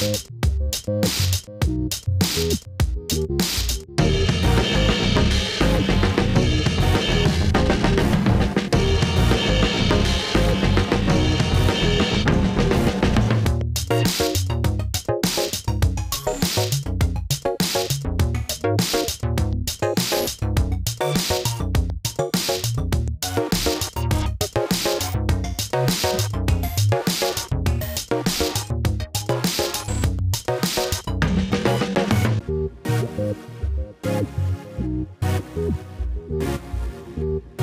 Thank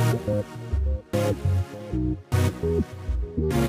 Thank you.